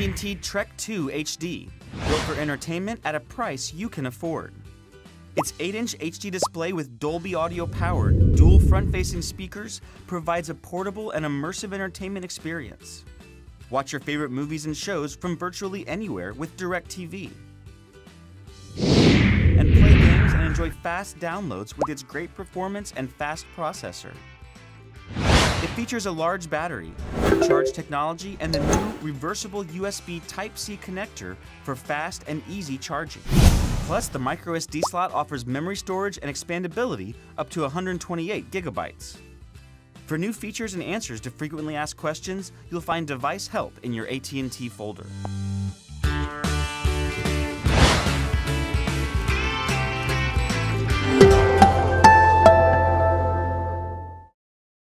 AT&T Trek 2 HD, built for entertainment at a price you can afford. Its 8-inch HD display with Dolby Audio powered, dual front-facing speakers provides a portable and immersive entertainment experience. Watch your favorite movies and shows from virtually anywhere with DirecTV. And play games and enjoy fast downloads with its great performance and fast processor. It features a large battery, charge technology, and the new reversible USB Type-C connector for fast and easy charging. Plus, the microSD slot offers memory storage and expandability up to 128 gigabytes. For new features and answers to frequently asked questions, you'll find device help in your AT&T folder.